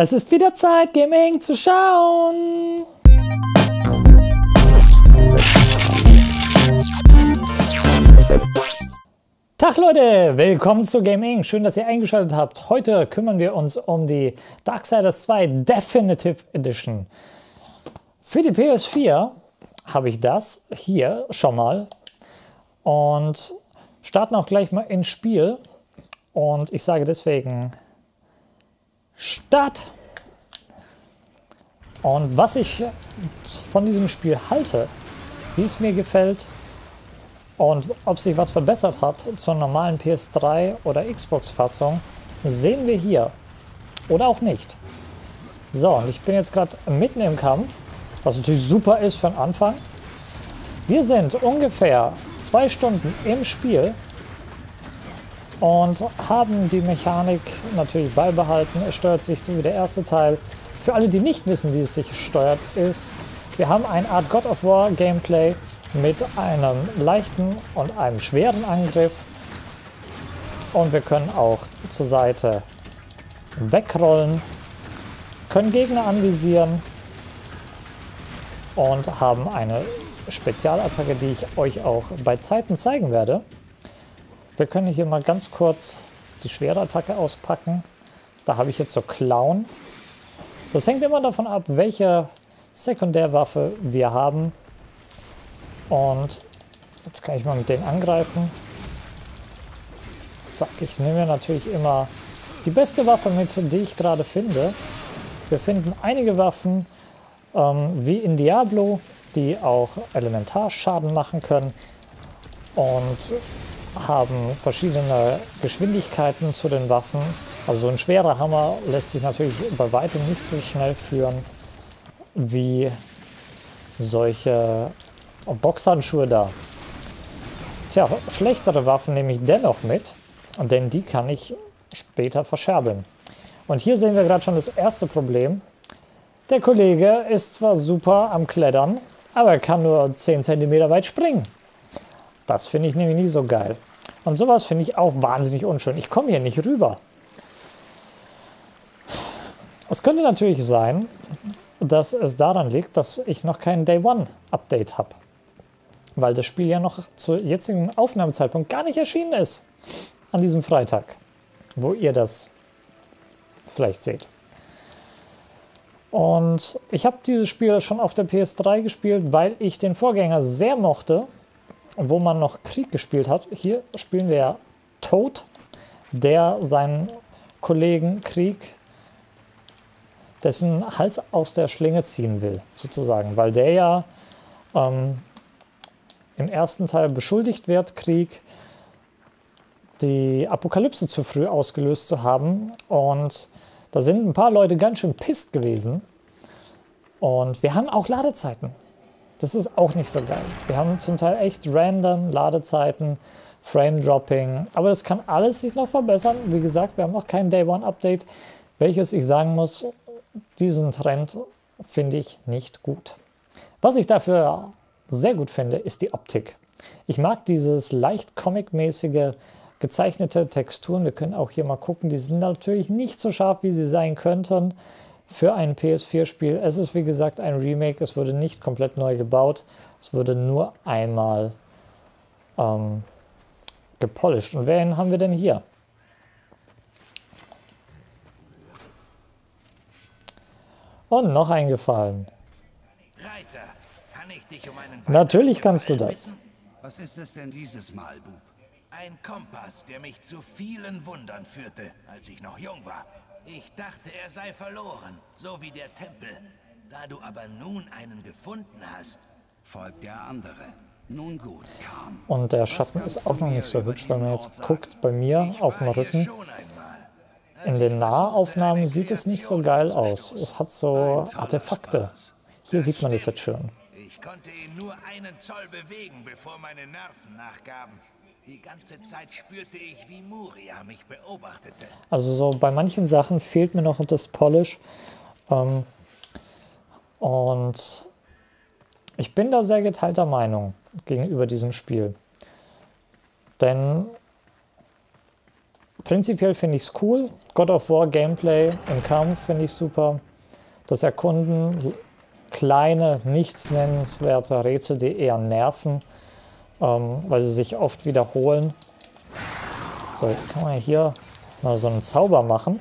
Es ist wieder Zeit, Gaming zu schauen. Tag Leute, willkommen zu Gaming. Schön, dass ihr eingeschaltet habt. Heute kümmern wir uns um die Darksiders 2 Definitive Edition. Für die PS4 habe ich das hier schon mal und starten auch gleich mal ins Spiel. Und ich sage deswegen Start. Und was ich von diesem Spiel halte, wie es mir gefällt und ob sich was verbessert hat zur normalen PS3 oder Xbox-Fassung, sehen wir hier. Oder auch nicht. So, und ich bin jetzt gerade mitten im Kampf, was natürlich super ist für den Anfang. Wir sind ungefähr zwei Stunden im Spiel und haben die Mechanik natürlich beibehalten. Es steuert sich so wie der erste Teil. Für alle, die nicht wissen, wie es sich steuert, ist, wir haben eine Art God of War Gameplay mit einem leichten und einem schweren Angriff. Und wir können auch zur Seite wegrollen, können Gegner anvisieren und haben eine Spezialattacke, die ich euch auch bei Zeiten zeigen werde. Wir können hier mal ganz kurz die schwere Attacke auspacken. Da habe ich jetzt so Clown. Das hängt immer davon ab, welche Sekundärwaffe wir haben. Und jetzt kann ich mal mit denen angreifen. Zack, ich nehme natürlich immer die beste Waffe mit, die ich gerade finde. Wir finden einige Waffen, ähm, wie in Diablo, die auch Elementarschaden machen können. Und haben verschiedene Geschwindigkeiten zu den Waffen. Also so ein schwerer Hammer lässt sich natürlich bei weitem nicht so schnell führen wie solche Boxhandschuhe da. Tja, schlechtere Waffen nehme ich dennoch mit, denn die kann ich später verscherbeln. Und hier sehen wir gerade schon das erste Problem. Der Kollege ist zwar super am Klettern, aber er kann nur 10 cm weit springen. Das finde ich nämlich nie so geil. Und sowas finde ich auch wahnsinnig unschön. Ich komme hier nicht rüber. Es könnte natürlich sein, dass es daran liegt, dass ich noch kein Day One Update habe. Weil das Spiel ja noch zu jetzigen Aufnahmezeitpunkt gar nicht erschienen ist. An diesem Freitag, wo ihr das vielleicht seht. Und ich habe dieses Spiel schon auf der PS3 gespielt, weil ich den Vorgänger sehr mochte wo man noch Krieg gespielt hat. Hier spielen wir ja Toad, der seinen Kollegen Krieg dessen Hals aus der Schlinge ziehen will, sozusagen, weil der ja ähm, im ersten Teil beschuldigt wird, Krieg die Apokalypse zu früh ausgelöst zu haben. Und da sind ein paar Leute ganz schön pisst gewesen. Und wir haben auch Ladezeiten. Das ist auch nicht so geil. Wir haben zum Teil echt random Ladezeiten, Frame-Dropping, aber das kann alles sich noch verbessern. Wie gesagt, wir haben noch kein Day-One-Update, welches ich sagen muss, diesen Trend finde ich nicht gut. Was ich dafür sehr gut finde, ist die Optik. Ich mag dieses leicht comic-mäßige gezeichnete Texturen. Wir können auch hier mal gucken, die sind natürlich nicht so scharf, wie sie sein könnten für ein PS4-Spiel. Es ist wie gesagt ein Remake, es wurde nicht komplett neu gebaut, es wurde nur einmal ähm, gepolished. Und wen haben wir denn hier? Und noch eingefallen. Reiter, kann um Natürlich kannst du das. Was ist es denn dieses Mal, Bub? Ein Kompass, der mich zu vielen Wundern führte, als ich noch jung war. Ich dachte, er sei verloren, so wie der Tempel. Da du aber nun einen gefunden hast, folgt der andere. Nun gut, Kam. Und der Schatten ist auch noch nicht so hübsch, wenn man jetzt guckt bei mir auf dem Rücken. In den Nahaufnahmen sieht es nicht so geil aus. Es hat so Artefakte. Hier sieht man das jetzt schön. Ich konnte ihn nur einen Zoll bewegen, bevor meine Nerven nachgaben. Die ganze Zeit spürte ich, wie Muria mich beobachtete. Also so bei manchen Sachen fehlt mir noch das Polish. Ähm, und ich bin da sehr geteilter Meinung gegenüber diesem Spiel. Denn prinzipiell finde ich es cool. God of War Gameplay im Kampf finde ich super. Das Erkunden, kleine, nichts nennenswerte Rätsel, die eher nerven, ähm, weil sie sich oft wiederholen. So, jetzt kann man hier mal so einen Zauber machen.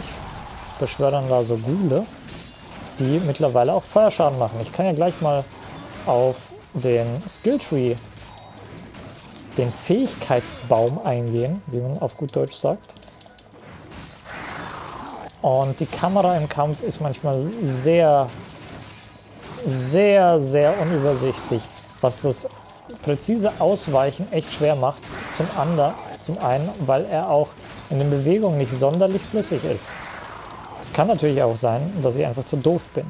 Ich beschwöre dann da so Gule, die mittlerweile auch Feuerschaden machen. Ich kann ja gleich mal auf den Skilltree, den Fähigkeitsbaum eingehen, wie man auf gut Deutsch sagt. Und die Kamera im Kampf ist manchmal sehr, sehr, sehr unübersichtlich, was das präzise Ausweichen echt schwer macht. Zum anderen, zum einen, weil er auch in den Bewegungen nicht sonderlich flüssig ist. Es kann natürlich auch sein, dass ich einfach zu doof bin.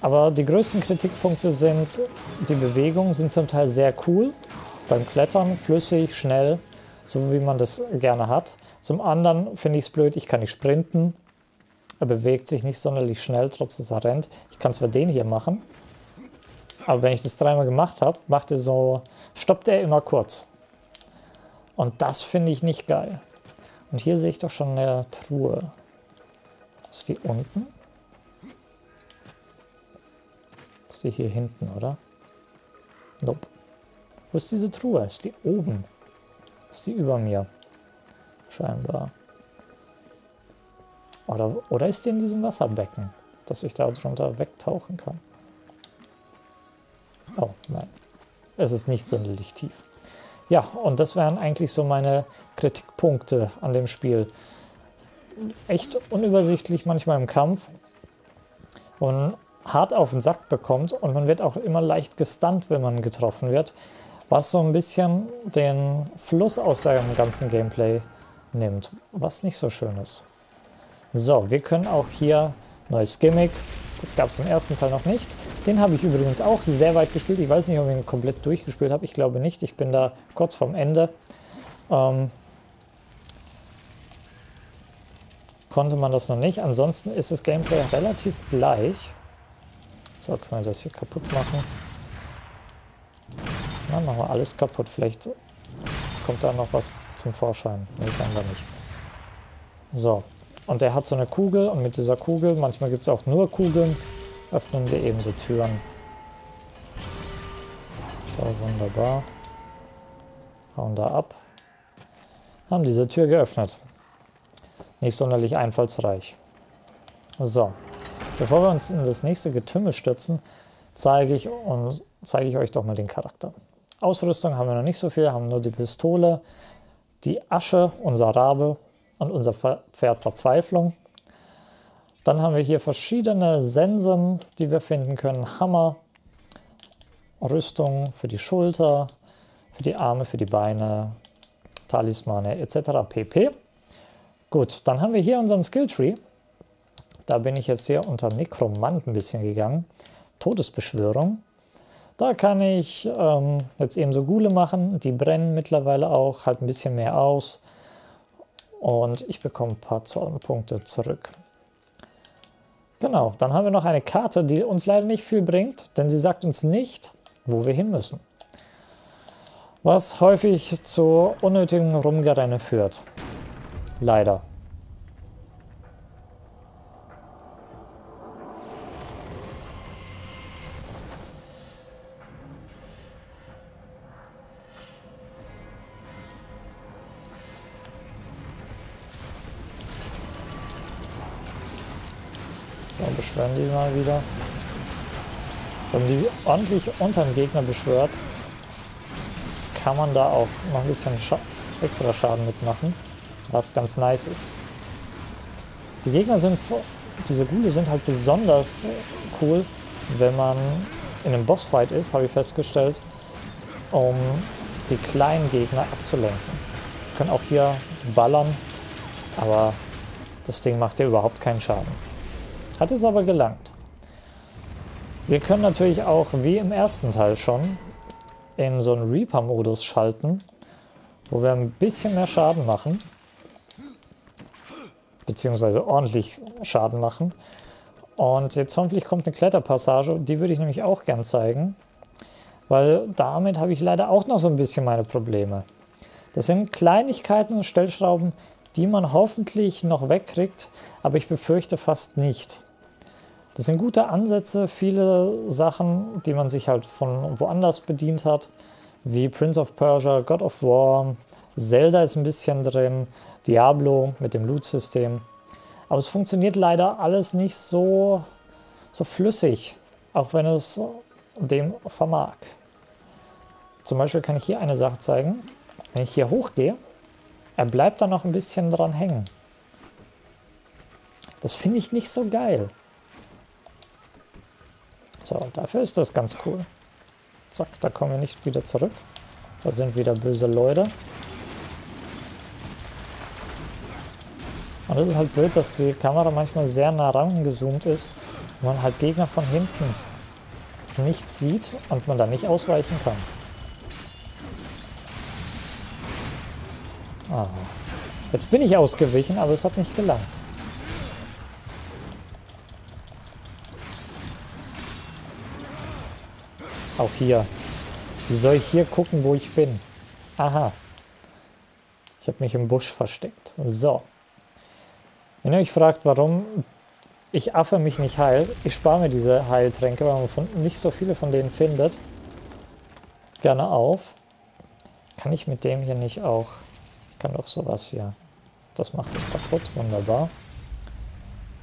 Aber die größten Kritikpunkte sind, die Bewegungen sind zum Teil sehr cool, beim Klettern flüssig, schnell, so wie man das gerne hat. Zum anderen finde ich es blöd, ich kann nicht sprinten. Er bewegt sich nicht sonderlich schnell, trotz dass er rennt. Ich kann zwar den hier machen, aber wenn ich das dreimal gemacht habe, macht er so, stoppt er immer kurz. Und das finde ich nicht geil. Und hier sehe ich doch schon eine Truhe. Ist die unten? Ist die hier hinten, oder? Nope. Wo ist diese Truhe? Ist die oben? Ist die über mir? Scheinbar. Oder, oder ist die in diesem Wasserbecken, dass ich da drunter wegtauchen kann? Oh, nein. Es ist nicht sonderlich tief. Ja, und das wären eigentlich so meine Kritikpunkte an dem Spiel. Echt unübersichtlich manchmal im Kampf und hart auf den Sack bekommt und man wird auch immer leicht gestunt, wenn man getroffen wird, was so ein bisschen den Fluss aus dem ganzen Gameplay nimmt, was nicht so schön ist. So, wir können auch hier neues Gimmick, das gab es im ersten Teil noch nicht. Den habe ich übrigens auch sehr weit gespielt. Ich weiß nicht, ob ich ihn komplett durchgespielt habe. Ich glaube nicht. Ich bin da kurz vorm Ende. Ähm, konnte man das noch nicht. Ansonsten ist das Gameplay relativ gleich. So, können wir das hier kaputt machen. Na, machen wir alles kaputt. Vielleicht kommt da noch was zum Vorschein. Nee, scheinbar nicht. So, und der hat so eine Kugel und mit dieser Kugel, manchmal gibt es auch nur Kugeln, öffnen wir eben so Türen. So, wunderbar. Hauen da ab. Haben diese Tür geöffnet. Nicht sonderlich einfallsreich. So, bevor wir uns in das nächste Getümmel stürzen, zeige ich, und zeige ich euch doch mal den Charakter. Ausrüstung haben wir noch nicht so viel, haben nur die Pistole, die Asche, unser Rabe und unser Pferd Verzweiflung. Dann haben wir hier verschiedene Sensen, die wir finden können. Hammer, Rüstung für die Schulter, für die Arme, für die Beine, Talismane etc. pp. Gut, dann haben wir hier unseren Skilltree. Da bin ich jetzt hier unter Nekromant ein bisschen gegangen. Todesbeschwörung. Da kann ich ähm, jetzt eben so Gule machen. Die brennen mittlerweile auch, halt ein bisschen mehr aus und ich bekomme ein paar Zornpunkte zurück. Genau, dann haben wir noch eine Karte, die uns leider nicht viel bringt, denn sie sagt uns nicht, wo wir hin müssen. Was häufig zu unnötigem Rumgerenne führt. Leider. Beschwören die mal wieder. Wenn die ordentlich unter dem Gegner beschwört, kann man da auch noch ein bisschen Scha extra Schaden mitmachen, was ganz nice ist. Die Gegner sind, diese Gule sind halt besonders cool, wenn man in einem Bossfight ist, habe ich festgestellt, um die kleinen Gegner abzulenken. Wir können auch hier ballern, aber das Ding macht ja überhaupt keinen Schaden. Hat es aber gelangt. Wir können natürlich auch, wie im ersten Teil schon, in so einen Reaper-Modus schalten, wo wir ein bisschen mehr Schaden machen. Beziehungsweise ordentlich Schaden machen. Und jetzt hoffentlich kommt eine Kletterpassage, die würde ich nämlich auch gern zeigen. Weil damit habe ich leider auch noch so ein bisschen meine Probleme. Das sind Kleinigkeiten und Stellschrauben, die man hoffentlich noch wegkriegt, aber ich befürchte fast nicht. Das sind gute Ansätze, viele Sachen, die man sich halt von woanders bedient hat, wie Prince of Persia, God of War, Zelda ist ein bisschen drin, Diablo mit dem Loot-System. Aber es funktioniert leider alles nicht so, so flüssig, auch wenn es dem vermag. Zum Beispiel kann ich hier eine Sache zeigen. Wenn ich hier hochgehe, er bleibt da noch ein bisschen dran hängen. Das finde ich nicht so geil. So, dafür ist das ganz cool. Zack, da kommen wir nicht wieder zurück. Da sind wieder böse Leute. Und das ist halt blöd, dass die Kamera manchmal sehr nah rangezoomt ist und man halt Gegner von hinten nicht sieht und man da nicht ausweichen kann. Ah. Jetzt bin ich ausgewichen, aber es hat nicht gelangt. Auch hier. Wie soll ich hier gucken, wo ich bin? Aha. Ich habe mich im Busch versteckt. So. Wenn ihr euch fragt, warum ich Affe mich nicht heil, ich spare mir diese Heiltränke, weil man nicht so viele von denen findet. Gerne auf. Kann ich mit dem hier nicht auch ich kann doch sowas hier. Das macht es kaputt. Wunderbar.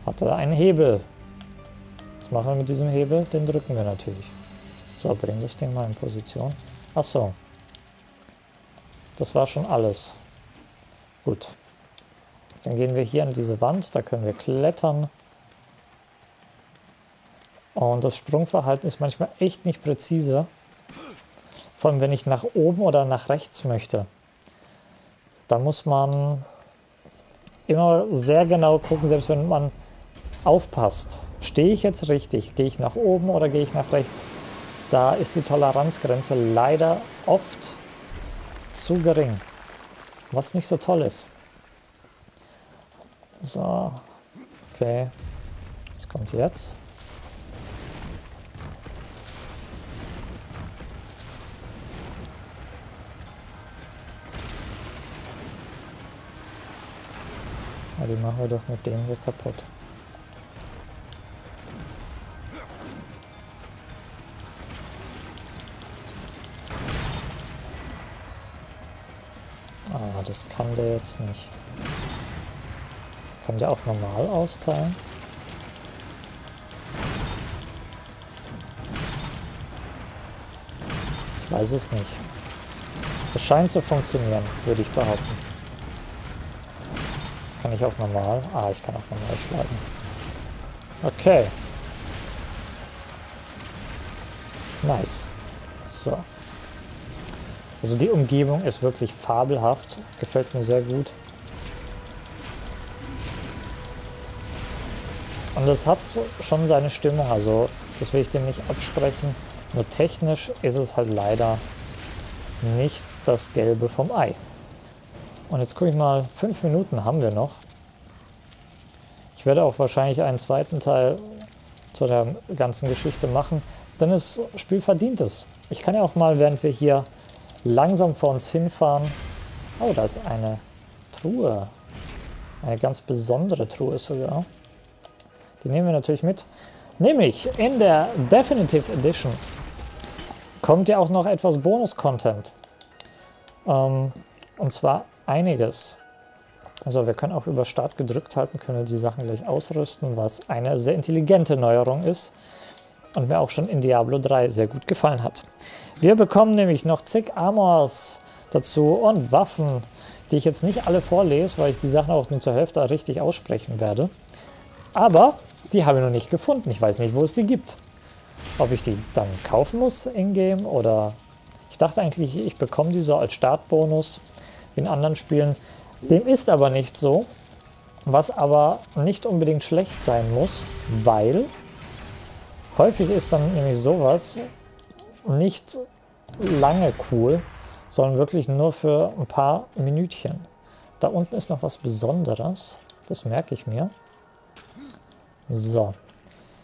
Hat er einen Hebel. Was machen wir mit diesem Hebel? Den drücken wir natürlich. So, bring das Ding mal in Position. Ach so. Das war schon alles. Gut. Dann gehen wir hier an diese Wand. Da können wir klettern. Und das Sprungverhalten ist manchmal echt nicht präzise. Vor allem, wenn ich nach oben oder nach rechts möchte. Da muss man immer sehr genau gucken, selbst wenn man aufpasst. Stehe ich jetzt richtig? Gehe ich nach oben oder gehe ich nach rechts? Da ist die Toleranzgrenze leider oft zu gering, was nicht so toll ist. So, okay, was kommt jetzt? Ja, die machen wir doch mit dem hier kaputt. Das kann der jetzt nicht. Kann der auch normal austeilen? Ich weiß es nicht. Es scheint zu funktionieren, würde ich behaupten. Kann ich auch normal? Ah, ich kann auch normal schlagen. Okay. Nice. So. Also die Umgebung ist wirklich fabelhaft. Gefällt mir sehr gut. Und es hat schon seine Stimmung, also das will ich dem nicht absprechen. Nur technisch ist es halt leider nicht das Gelbe vom Ei. Und jetzt gucke ich mal, fünf Minuten haben wir noch. Ich werde auch wahrscheinlich einen zweiten Teil zu der ganzen Geschichte machen, denn das Spiel verdient es. Ich kann ja auch mal, während wir hier langsam vor uns hinfahren. Oh, da ist eine Truhe. Eine ganz besondere Truhe sogar. Die nehmen wir natürlich mit. Nämlich in der Definitive Edition kommt ja auch noch etwas Bonus-Content. Ähm, und zwar einiges. Also wir können auch über Start gedrückt halten, können die Sachen gleich ausrüsten, was eine sehr intelligente Neuerung ist und mir auch schon in Diablo 3 sehr gut gefallen hat. Wir bekommen nämlich noch zig Armors dazu und Waffen, die ich jetzt nicht alle vorlese, weil ich die Sachen auch nur zur Hälfte richtig aussprechen werde. Aber die habe ich noch nicht gefunden. Ich weiß nicht, wo es sie gibt. Ob ich die dann kaufen muss in-game oder... Ich dachte eigentlich, ich bekomme die so als Startbonus in anderen Spielen. Dem ist aber nicht so, was aber nicht unbedingt schlecht sein muss, weil häufig ist dann nämlich sowas nicht lange cool, sondern wirklich nur für ein paar Minütchen. Da unten ist noch was Besonderes, das merke ich mir. So,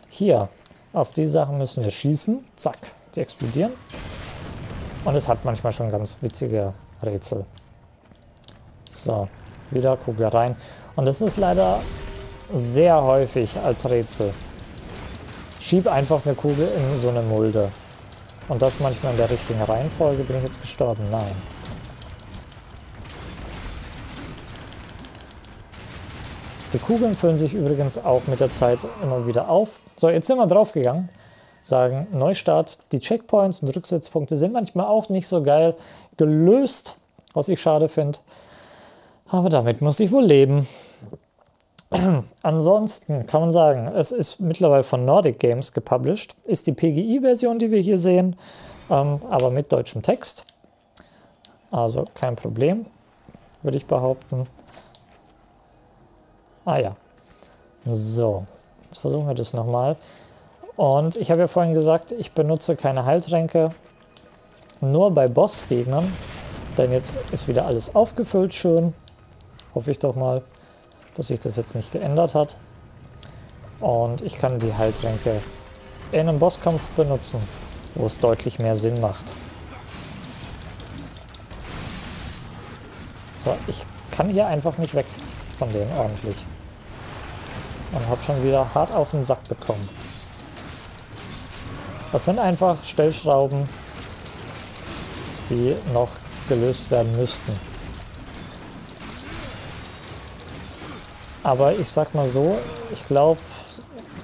hier, auf die Sachen müssen wir schießen, zack, die explodieren. Und es hat manchmal schon ganz witzige Rätsel. So, wieder Kugel rein. Und das ist leider sehr häufig als Rätsel. Schieb einfach eine Kugel in so eine Mulde. Und das manchmal in der richtigen Reihenfolge. Bin ich jetzt gestorben? Nein. Die Kugeln füllen sich übrigens auch mit der Zeit immer wieder auf. So, jetzt sind wir draufgegangen. Sagen Neustart. Die Checkpoints und Rücksetzpunkte sind manchmal auch nicht so geil gelöst, was ich schade finde. Aber damit muss ich wohl leben. Ansonsten kann man sagen, es ist mittlerweile von Nordic Games gepublished, ist die PGI-Version, die wir hier sehen, ähm, aber mit deutschem Text. Also kein Problem, würde ich behaupten. Ah ja. So, jetzt versuchen wir das nochmal. Und ich habe ja vorhin gesagt, ich benutze keine Heiltränke, nur bei Bossgegnern. Denn jetzt ist wieder alles aufgefüllt schön. Hoffe ich doch mal, dass sich das jetzt nicht geändert hat. Und ich kann die Heiltränke in einem Bosskampf benutzen, wo es deutlich mehr Sinn macht. So, ich kann hier einfach nicht weg von denen ordentlich. Und habe schon wieder hart auf den Sack bekommen. Das sind einfach Stellschrauben, die noch gelöst werden müssten. Aber ich sag mal so, ich glaube,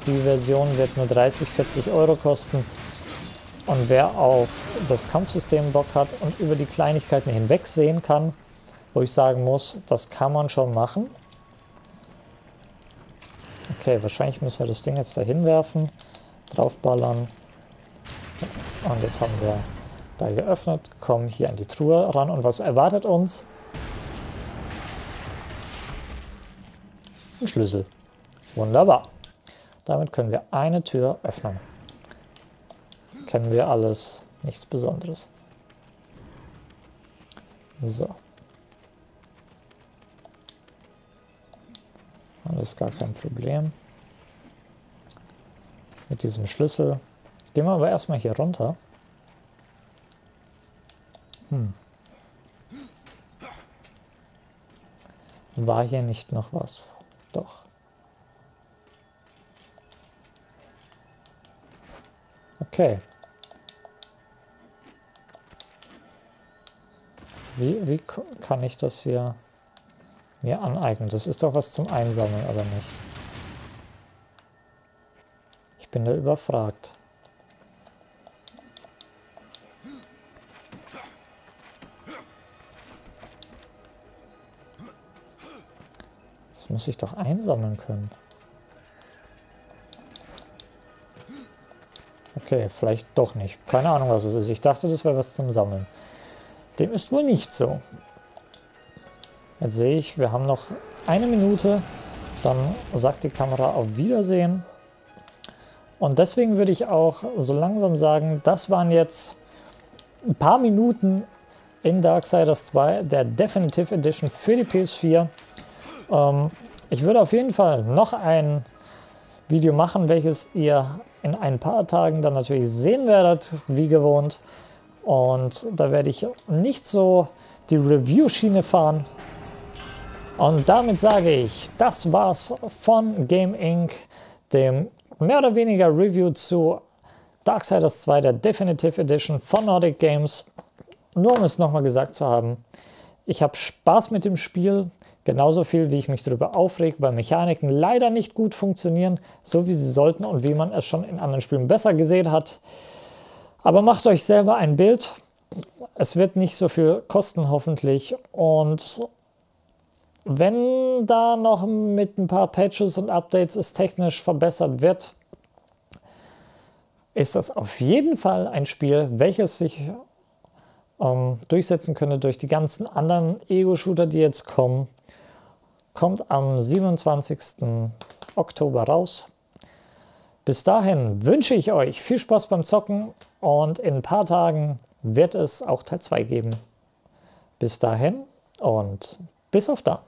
die Version wird nur 30, 40 Euro kosten. Und wer auf das Kampfsystem Bock hat und über die Kleinigkeiten hinweg sehen kann, wo ich sagen muss, das kann man schon machen, Okay, wahrscheinlich müssen wir das Ding jetzt da hinwerfen, draufballern. Und jetzt haben wir da geöffnet, kommen hier an die Truhe ran. Und was erwartet uns? Ein Schlüssel. Wunderbar. Damit können wir eine Tür öffnen. Kennen wir alles, nichts Besonderes. So. Alles gar kein Problem. Mit diesem Schlüssel. Jetzt gehen wir aber erstmal hier runter. Hm. War hier nicht noch was? Doch. Okay. Wie, wie kann ich das hier mir aneignen. Das ist doch was zum Einsammeln, oder nicht? Ich bin da überfragt. Das muss ich doch einsammeln können. Okay, vielleicht doch nicht. Keine Ahnung, was es ist. Ich dachte, das wäre was zum Sammeln. Dem ist wohl nicht so. Jetzt sehe ich, wir haben noch eine Minute, dann sagt die Kamera auf Wiedersehen. Und deswegen würde ich auch so langsam sagen, das waren jetzt ein paar Minuten in Darksiders 2, der Definitive Edition für die PS4. Ähm, ich würde auf jeden Fall noch ein Video machen, welches ihr in ein paar Tagen dann natürlich sehen werdet, wie gewohnt. Und da werde ich nicht so die Review-Schiene fahren, und damit sage ich, das war's von Game Inc., dem mehr oder weniger Review zu Darksiders 2, der Definitive Edition von Nordic Games. Nur um es nochmal gesagt zu haben, ich habe Spaß mit dem Spiel, genauso viel wie ich mich darüber aufrege, weil Mechaniken leider nicht gut funktionieren, so wie sie sollten und wie man es schon in anderen Spielen besser gesehen hat. Aber macht euch selber ein Bild. Es wird nicht so viel kosten hoffentlich und wenn da noch mit ein paar Patches und Updates es technisch verbessert wird, ist das auf jeden Fall ein Spiel, welches sich ähm, durchsetzen könnte durch die ganzen anderen Ego-Shooter, die jetzt kommen. Kommt am 27. Oktober raus. Bis dahin wünsche ich euch viel Spaß beim Zocken und in ein paar Tagen wird es auch Teil 2 geben. Bis dahin und bis auf da.